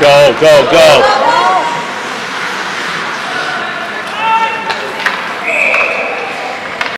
Go, go, go.